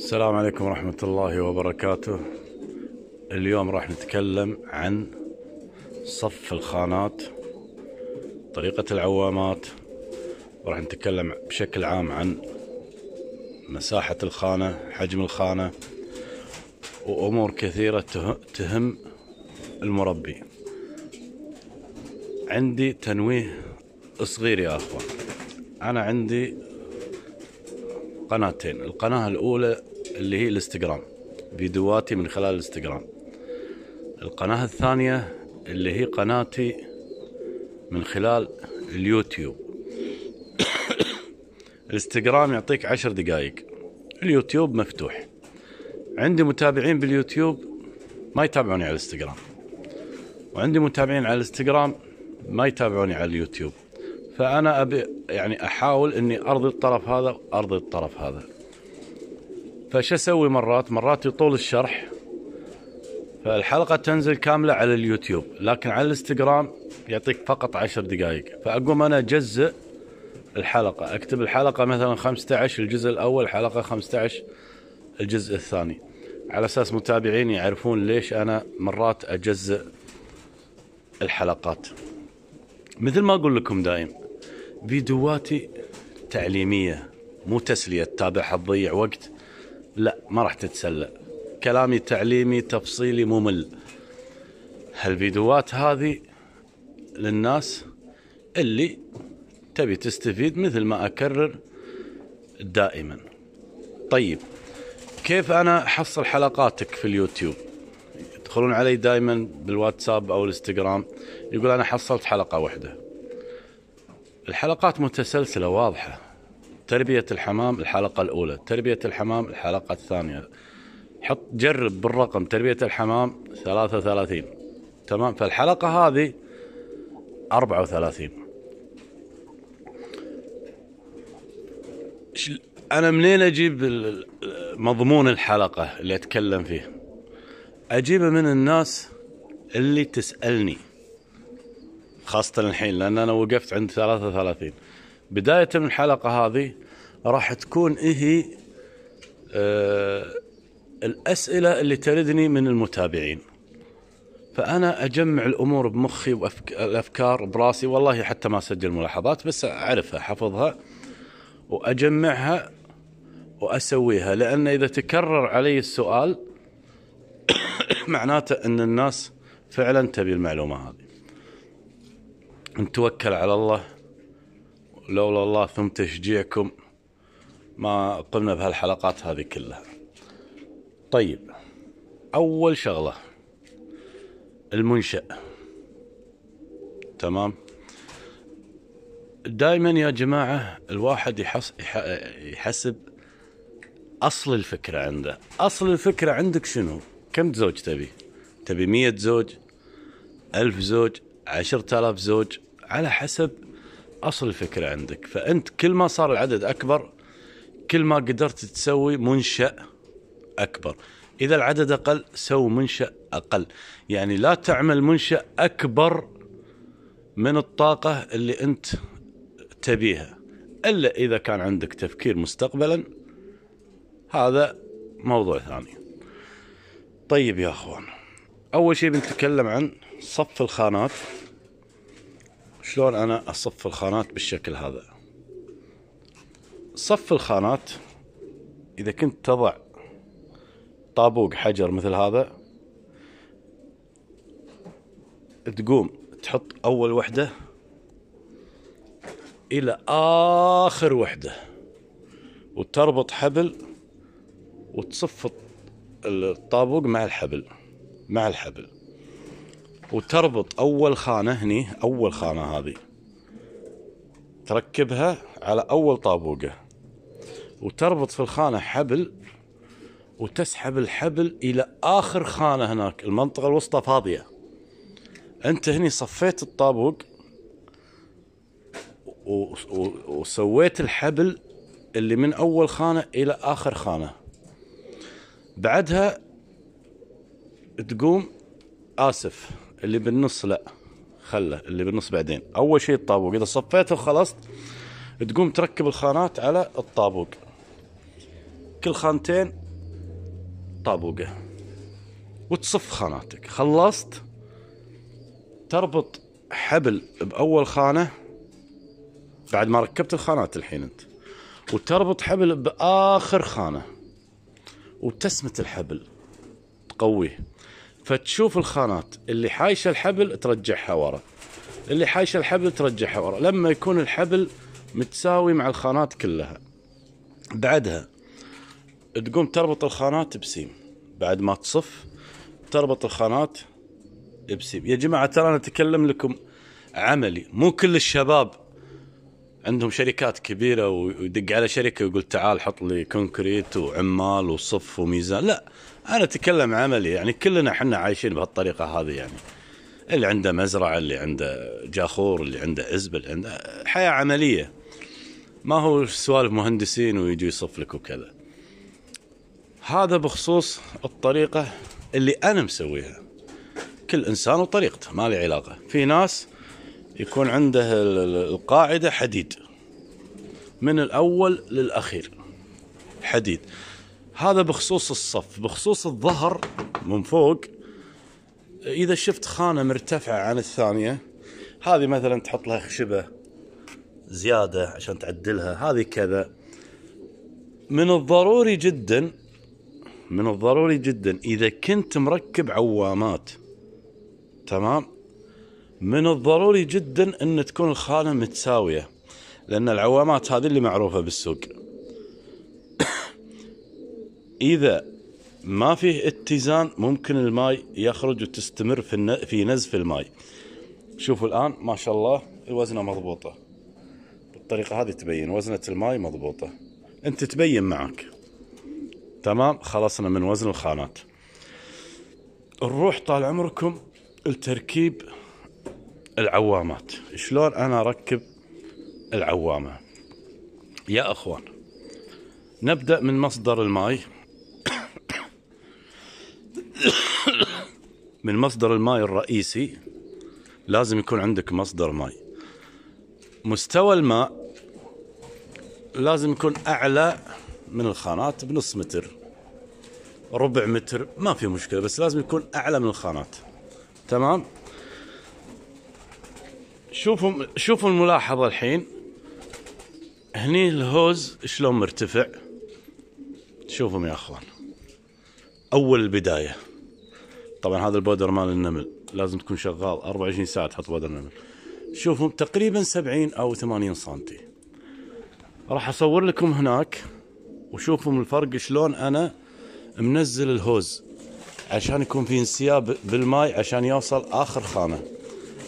السلام عليكم ورحمة الله وبركاته. اليوم راح نتكلم عن صف الخانات طريقة العوامات وراح نتكلم بشكل عام عن مساحة الخانة حجم الخانة وأمور كثيرة تهم المربي. عندي تنويه صغير يا أخوان. أنا عندي قناتين. القناة الأولى اللي هي الانستغرام فيديوهاتي من خلال الانستغرام. القناة الثانية اللي هي قناتي من خلال اليوتيوب. الانستغرام يعطيك عشر دقائق اليوتيوب مفتوح. عندي متابعين باليوتيوب ما يتابعوني على الانستغرام. وعندي متابعين على الانستغرام ما يتابعوني على اليوتيوب. فأنا أبي يعني أحاول إني أرضي الطرف هذا وأرضي الطرف هذا. فش أسوي مرات؟ مرات يطول الشرح. فالحلقة تنزل كاملة على اليوتيوب لكن على الإنستغرام يعطيك فقط عشر دقائق. فأقوم أنا أجزء الحلقة. أكتب الحلقة مثلا 15 الجزء الأول حلقة 15 الجزء الثاني. على أساس متابعيني يعرفون ليش أنا مرات أجزء الحلقات. مثل ما أقول لكم دايم فيديوهاتي تعليمية مو تسلية. تتابعها تضيع وقت. لا ما راح تتسلى. كلامي تعليمي تفصيلي ممل. هالفيديوهات هذه للناس اللي تبي تستفيد مثل ما أكرر دائما. طيب كيف أنا أحصل حلقاتك في اليوتيوب؟ يدخلون علي دائما بالواتساب أو الإنستغرام يقول أنا حصلت حلقة واحدة. الحلقات متسلسلة واضحة. تربية الحمام الحلقة الأولى تربية الحمام الحلقة الثانية. حط جرب بالرقم تربية الحمام 33 تمام؟ فالحلقة هذه 34 أنا منين أجيب مضمون الحلقة اللي أتكلم فيه؟ أجيبه من الناس اللي تسألني خاصة الحين لأن أنا وقفت عند 33 بداية من الحلقة هذه راح تكون إيه آه الأسئلة اللي تردني من المتابعين. فأنا أجمع الأمور بمخي والأفكار براسي والله حتى ما أسجل ملاحظات بس أعرفها حفظها وأجمعها وأسويها. لأن إذا تكرر علي السؤال معناته أن الناس فعلا تبي المعلومة هذه. نتوكل على الله. لولا الله ثم تشجيعكم ما قمنا بهالحلقات هذه كلها. طيب أول شغلة المنشأ. تمام؟ دائما يا جماعة الواحد يحس يحسب أصل الفكرة عنده. أصل الفكرة عندك شنو؟ كم زوج تبي؟ تبي مية زوج؟ ألف زوج؟ عشرة آلاف زوج؟ على حسب أصل الفكرة عندك. فأنت كل ما صار العدد أكبر كل ما قدرت تسوي منشأ أكبر. إذا العدد أقل سو منشأ أقل. يعني لا تعمل منشأ أكبر من الطاقة اللي أنت تبيها. إلا إذا كان عندك تفكير مستقبلا هذا موضوع ثاني. طيب يا أخوان أول شيء بنتكلم عن صف الخانات. شلون أنا أصف الخانات بالشكل هذا؟ صف الخانات إذا كنت تضع طابوق حجر مثل هذا تقوم تحط أول وحدة إلى آخر وحدة وتربط حبل وتصف الطابوق مع الحبل مع الحبل. وتربط أول خانة هني أول خانة هذه. تركبها على أول طابوقة. وتربط في الخانة حبل وتسحب الحبل إلى آخر خانة هناك المنطقة الوسطى فاضية. أنت هني صفيت الطابوق وسويت الحبل اللي من أول خانة إلى آخر خانة. بعدها تقوم آسف. اللي بالنص لا خله اللي بالنص بعدين. أول شيء الطابوق إذا صفيته وخلصت تقوم تركب الخانات على الطابوق. كل خانتين طابوقه. وتصف خاناتك. خلصت؟ تربط حبل بأول خانة بعد ما ركبت الخانات الحين أنت. وتربط حبل بآخر خانة. وتسمة الحبل. تقويه. فتشوف الخانات اللي حايشة الحبل ترجعها ورا. اللي حايشة الحبل ترجعها ورا. لما يكون الحبل متساوي مع الخانات كلها. بعدها تقوم تربط الخانات بسيم. بعد ما تصف تربط الخانات بسيم. يا جماعة ترى أنا أتكلم لكم عملي. مو كل الشباب عندهم شركات كبيرة ويدق على شركة ويقول تعال حط لي كونكريت وعمال وصف وميزان. لا أنا أتكلم عملي يعني كلنا إحنا عايشين بهالطريقة هذه يعني. اللي عنده مزرعة اللي عنده جاخور اللي عنده إزبل عنده حياة عملية. ما هو سوالف مهندسين ويجي يصف لك وكذا. هذا بخصوص الطريقة اللي أنا مسويها. كل إنسان وطريقته ما لي علاقة. في ناس يكون عنده القاعدة حديد. من الأول للأخير. حديد. هذا بخصوص الصف بخصوص الظهر من فوق. إذا شفت خانة مرتفعة عن الثانية هذه مثلا تحط لها خشبة زيادة عشان تعدلها هذه كذا. من الضروري جدا من الضروري جدا إذا كنت مركب عوامات تمام؟ من الضروري جدا إن تكون الخانة متساوية لأن العوامات هذه اللي معروفة بالسوق. إذا ما فيه اتزان ممكن الماء يخرج وتستمر في في نزف الماء. شوفوا الآن ما شاء الله الوزنة مضبوطة. بالطريقة هذه تبين وزنة الماء مضبوطة. أنت تبين معك. تمام خلصنا من وزن الخانات. نروح طال عمركم التركيب العوامات. شلون أنا أركب العوامة؟ يا أخوان نبدأ من مصدر الماء. من مصدر الماء الرئيسي لازم يكون عندك مصدر ماء. مستوى الماء لازم يكون أعلى من الخانات بنص متر. ربع متر ما في مشكلة بس لازم يكون أعلى من الخانات. تمام؟ شوفوا شوفوا الملاحظة الحين. هني الهوز شلون مرتفع؟ شوفوا يا أخوان. أول البدايه طبعا هذا البودر مال النمل. لازم تكون شغال 24 ساعة تحط بودر النمل. شوفوا تقريبا 70 أو 80 سنتي. راح أصور لكم هناك وشوفوا من الفرق شلون أنا منزل الهوز عشان يكون في انسياب بالماء عشان يوصل آخر خانة.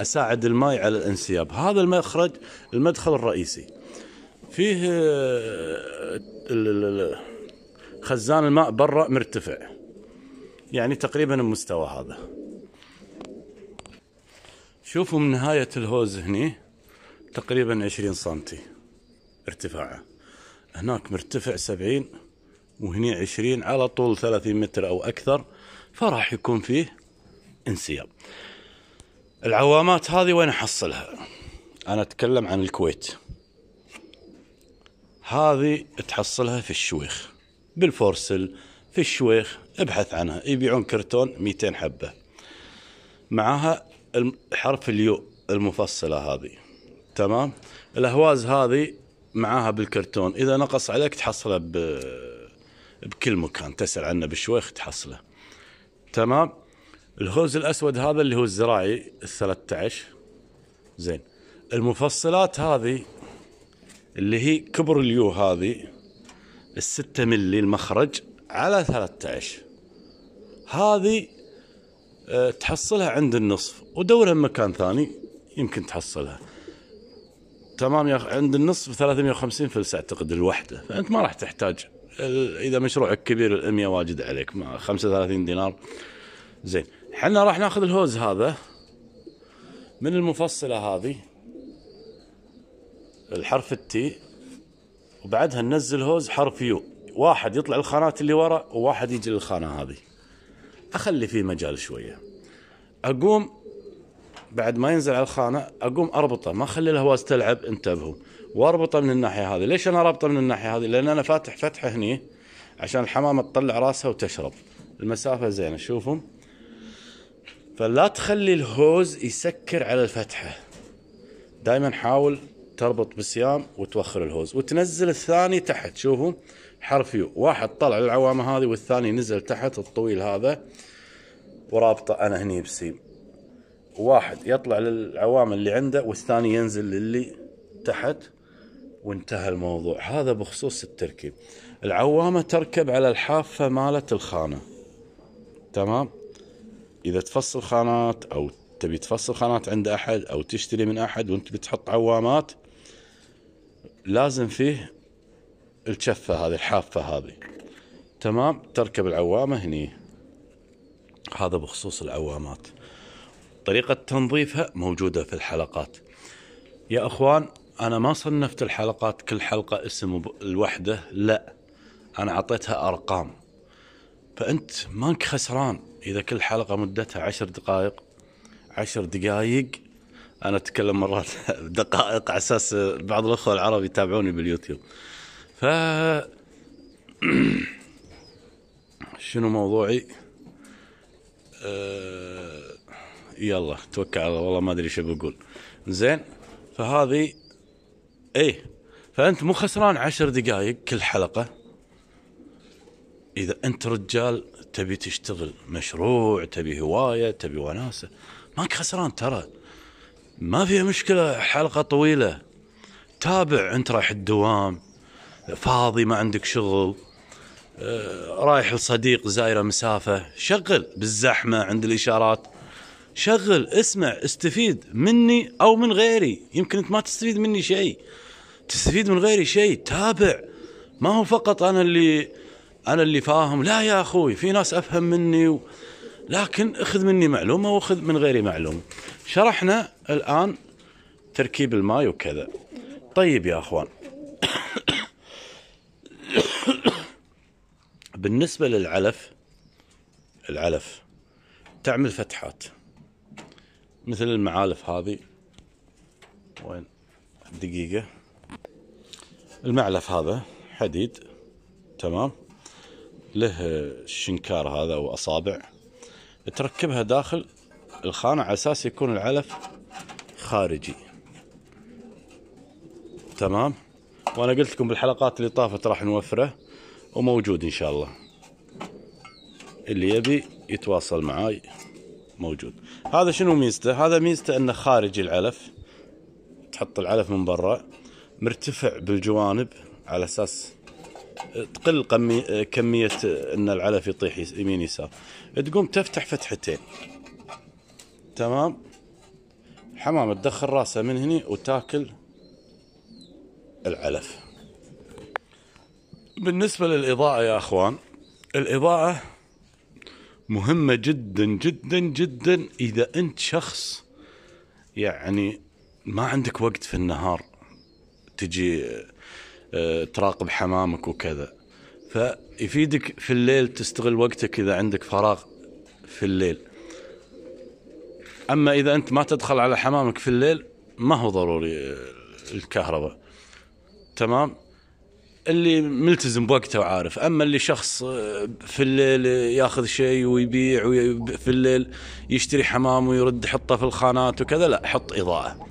أساعد الماء على الانسياب. هذا المخرج المدخل الرئيسي. فيه آه، خزان الماء برا مرتفع. يعني تقريبا المستوى هذا. شوفوا من نهاية الهوز هني تقريبا عشرين سنتي ارتفاعه. هناك مرتفع سبعين وهني عشرين على طول ثلاثين متر أو أكثر فراح يكون فيه انسياب. العوامات هذه وين أحصلها؟ أنا أتكلم عن الكويت. هذه تحصلها في الشويخ بالفورسل في الشويخ ابحث عنها. يبيعون كرتون 200 حبة. معها حرف ال U المفصلة هذه. تمام؟ الأهواز هذه معاها بالكرتون. إذا نقص عليك تحصله ب... بكل مكان. تسأل عنه بالشويخ تحصله. تمام؟ الهوز الأسود هذا اللي هو الزراعي ال 13 زين. المفصلات هذه اللي هي كبر اليو هذه الستة ملي المخرج. على 13 هذه أه تحصلها عند النصف ودورها مكان ثاني يمكن تحصلها. تمام يا عند النصف 350 فلس أعتقد الوحدة فأنت ما راح تحتاج. إذا مشروعك كبير ال 100 واجد عليك 35 دينار. زين حنا راح ناخذ الهوز هذا من المفصلة هذه الحرف التي وبعدها ننزل هوز حرف U. واحد يطلع الخانات اللي ورا وواحد يجي للخانة هذه. أخلي فيه مجال شوية. أقوم بعد ما ينزل على الخانة أقوم أربطه. ما أخلي الهواز تلعب انتبهوا. وأربطه من الناحية هذه. ليش أنا رابطه من الناحية هذه؟ لأن أنا فاتح فتحة هني عشان الحمامة تطلع راسها وتشرب. المسافة زينة شوفوا. فلا تخلي الهوز يسكر على الفتحة. دائما حاول تربط بسيام وتوخر الهوز. وتنزل الثاني تحت شوفوا. حرف U واحد طلع العوامة هذه والثاني نزل تحت الطويل هذا. ورابطه أنا هني بسيم واحد يطلع للعوامة اللي عنده والثاني ينزل للي تحت. وانتهى الموضوع. هذا بخصوص التركيب. العوامة تركب على الحافة مالت الخانة. تمام؟ إذا تفصل خانات أو تبي تفصل خانات عند أحد أو تشتري من أحد وأنت بتحط عوامات لازم فيه الشفة هذه الحافة هذه. تمام؟ تركب العوامة هني. هذا بخصوص العوامات. طريقة تنظيفها موجودة في الحلقات. يا أخوان أنا ما صنفت الحلقات كل حلقة اسم الوحدة لا. أنا أعطيتها أرقام. فأنت مانك خسران. إذا كل حلقة مدتها عشر دقائق عشر دقائق أنا أتكلم مرات دقائق على أساس بعض الأخوة العرب يتابعوني باليوتيوب. ف شنو موضوعي؟ أه... يلا توكل على والله ما أدري إيش بقول. زين فهذه إيه فأنت مو خسران عشر دقائق كل حلقة. إذا أنت رجال تبي تشتغل مشروع تبي هواية تبي وناسة. ماك خسران ترى. ما فيها مشكلة حلقة طويلة. تابع أنت رايح الدوام. فاضي ما عندك شغل آه، رايح لصديق زايره مسافة شغل بالزحمة عند الإشارات. شغل اسمع استفيد مني أو من غيري. يمكن أنت ما تستفيد مني شيء. تستفيد من غيري شيء تابع. ما هو فقط أنا اللي أنا اللي فاهم. لا يا أخوي في ناس أفهم مني و... لكن أخذ مني معلومة وأخذ من غيري معلومة. شرحنا الآن تركيب الماي وكذا. طيب يا أخوان. بالنسبة للعلف العلف تعمل فتحات. مثل المعالف هذه. وين؟ دقيقة المعلف هذا حديد. تمام. له الشنكار هذا أو أصابع. تركبها داخل الخانة على أساس يكون العلف خارجي. تمام. وأنا قلت لكم بالحلقات اللي طافت راح نوفره وموجود إن شاء الله. اللي يبي يتواصل معاي موجود. هذا شنو ميزته؟ هذا ميزته إنه خارجي العلف تحط العلف من برا مرتفع بالجوانب على أساس تقل كمية إن العلف يطيح يمين يسار. تقوم تفتح فتحتين. تمام؟ حمامة تدخل راسها من هني وتاكل العلف. بالنسبة للإضاءة يا أخوان الإضاءة مهمة جدا جدا جدا إذا أنت شخص يعني ما عندك وقت في النهار تجي آه، تراقب حمامك وكذا. فيفيدك في الليل تستغل وقتك إذا عندك فراغ في الليل. أما إذا أنت ما تدخل على حمامك في الليل ما هو ضروري الكهرباء. تمام؟ اللي ملتزم بوقته وعارف. أما اللي شخص آه، في الليل ياخذ شيء ويبيع في الليل يشتري حمام ويرد يحطه في الخانات وكذا لا حط إضاءة.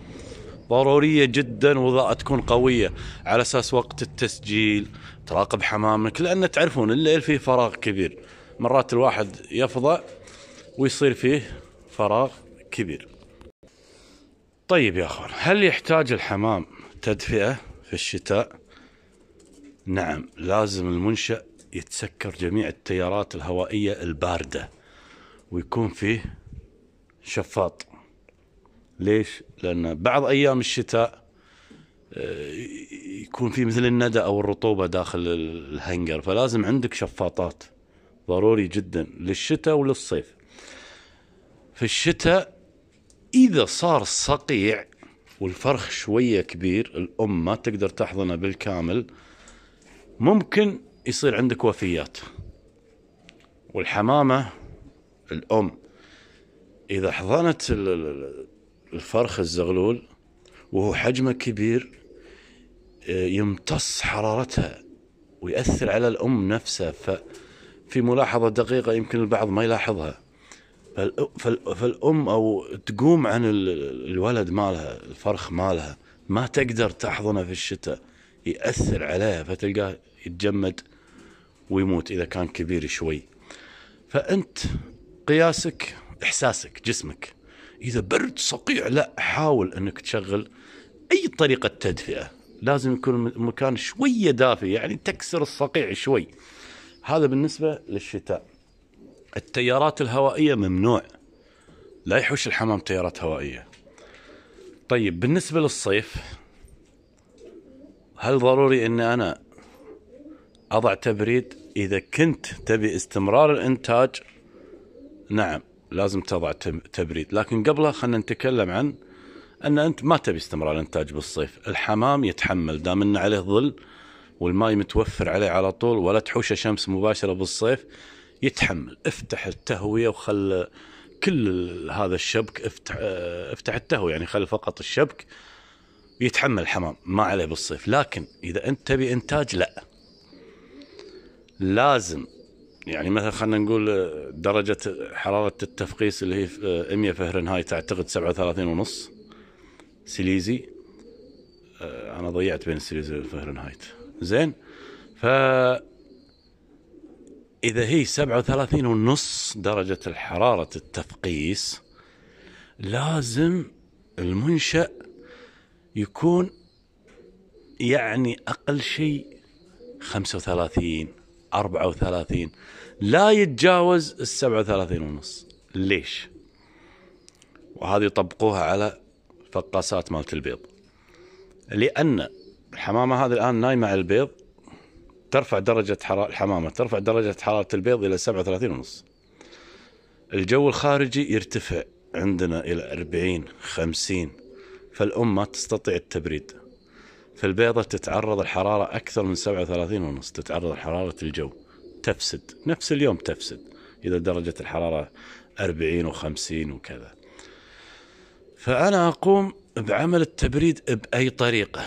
ضرورية جدا وإضاءة تكون قوية على أساس وقت التسجيل تراقب حمامك لأن تعرفون الليل فيه فراغ كبير. مرات الواحد يفضى ويصير فيه فراغ كبير. طيب يا أخوان هل يحتاج الحمام تدفئة؟ في الشتاء. نعم لازم المنشأ يتسكر جميع التيارات الهوائية الباردة ويكون فيه شفاط. ليش؟ لأن بعض أيام الشتاء آه، يكون في مثل الندى أو الرطوبة داخل الهنجر فلازم عندك شفاطات. ضروري جدا للشتاء وللصيف. في الشتاء إذا صار صقيع والفرخ شوية كبير الأم ما تقدر تحضنه بالكامل. ممكن يصير عندك وفيات. والحمامة الأم. إذا حضنت الفرخ الزغلول وهو حجمه كبير يمتص حرارتها ويأثر على الأم نفسها. في ملاحظة دقيقة يمكن البعض ما يلاحظها. فال- فال- فالأم أو تقوم عن ال- الولد مالها الفرخ مالها ما تقدر تحضنه في الشتاء يأثر عليها فتلقاه يتجمد ويموت إذا كان كبير شوي. فأنت قياسك إحساسك جسمك إذا برد صقيع لا حاول أنك تشغل أي طريقة تدفئة. لازم يكون المكان شوية دافي يعني تكسر الصقيع شوي. هذا بالنسبة للشتاء. التيارات الهوائية ممنوع. لا يحوش الحمام تيارات هوائية. طيب بالنسبة للصيف هل ضروري أن أنا أضع تبريد؟ إذا كنت تبي استمرار الإنتاج نعم لازم تضع تبريد. لكن قبلها خلينا نتكلم عن أن أنت ما تبي استمرار الإنتاج بالصيف. الحمام يتحمل دام أن عليه ظل والماء متوفر عليه على طول ولا تحوشه شمس مباشرة بالصيف يتحمل. افتح التهوية وخل كل هذا الشبك افتح آه، افتح التهوية يعني خلي فقط الشبك يتحمل الحمام ما عليه بالصيف. لكن إذا أنت تبي إنتاج لا. لازم يعني مثلا خلينا نقول آه، درجة حرارة التفقيس اللي هي آه، 100 فهرنهايت أعتقد 37 ونص سيليزي أنا ضيعت بين السيليزي والفهرنهايت زين؟ ف إذا هي 37 ونص درجة الحرارة التفقيس لازم المنشأ يكون يعني أقل شيء 35 34 لا يتجاوز ال 37 ونص ليش؟ وهذه يطبقوها على فقاسات مالت البيض لأن الحمامة هذه الآن نايمة على البيض ترفع درجة حرارة الحمامة ترفع درجة حرارة البيض إلى 37 ونص. الجو الخارجي يرتفع عندنا إلى 40 50 فالأم ما تستطيع التبريد. فالبيضة تتعرض الحرارة أكثر من 37 ونص تتعرض لحرارة الجو. تفسد نفس اليوم تفسد إذا درجة الحرارة 40 و50 وكذا. فأنا أقوم بعمل التبريد بأي طريقة.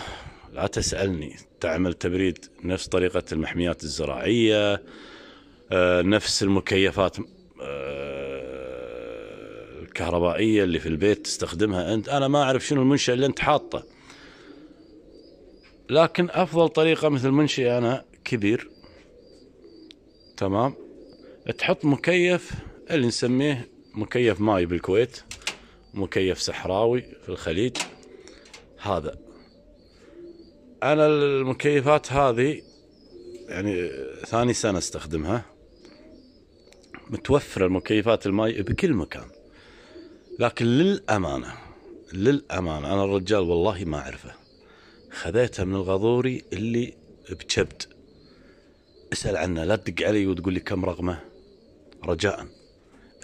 لا تسألني. تعمل تبريد نفس طريقة المحميات الزراعية آه، نفس المكيفات آه، الكهربائية اللي في البيت تستخدمها أنت. أنا ما أعرف شنو المنشأ اللي أنت حاطه. لكن أفضل طريقة مثل منشئ أنا كبير. تمام؟ تحط مكيف اللي نسميه مكيف ماي بالكويت مكيف صحراوي في الخليج. هذا. أنا المكيفات هذه يعني ثاني سنة أستخدمها. متوفرة المكيفات الماي بكل مكان. لكن للأمانة للأمانة أنا الرجال والله ما أعرفه. خذيتها من الغضوري اللي بكبد. اسأل عنه لا تدق علي وتقول لي كم رقمه. رجاء.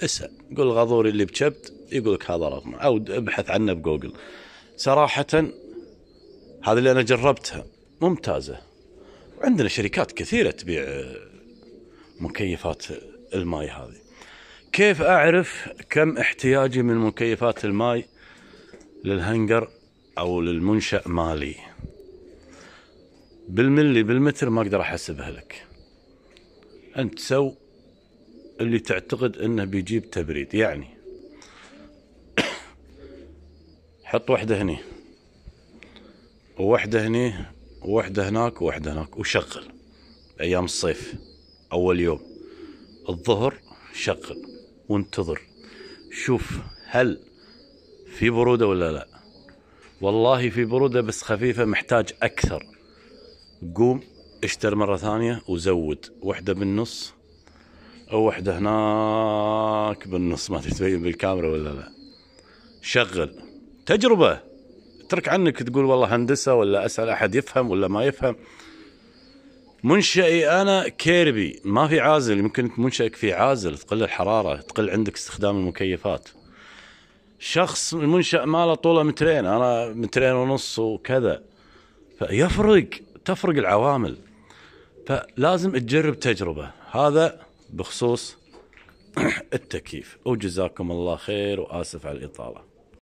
اسأل. قول الغضوري اللي بكبد يقول لك هذا رقمه. أو ابحث عنه بجوجل. صراحة هذه اللي أنا جربتها. ممتازة. وعندنا شركات كثيرة تبيع آه، مكيفات الماي هذه. كيف أعرف كم احتياجي من مكيفات الماي للهنجر أو للمنشأ مالي؟ بالملي بالمتر ما أقدر أحسبها لك. أنت سو اللي تعتقد إنه بيجيب تبريد. يعني حط واحدة هني. وواحدة هني وواحدة هناك وواحدة هناك. وشغل أيام الصيف أول يوم. الظهر شغل وانتظر. شوف هل في برودة ولا لا؟ والله في برودة بس خفيفة محتاج أكثر. قوم اشتر مرة ثانية وزود. واحدة بالنص أو واحدة هناك بالنص. ما تبين بالكاميرا ولا لا. شغل. تجربة. اترك عنك تقول والله هندسة ولا أسأل أحد يفهم ولا ما يفهم. منشئي أنا كيربي ما في عازل يمكن منشئك في عازل تقل الحرارة تقل عندك استخدام المكيفات. شخص المنشأ ماله طوله مترين أنا مترين ونص وكذا. فيفرق تفرق العوامل. فلازم تجرب تجربة. هذا بخصوص التكييف. وجزاكم الله خير وآسف على الإطالة.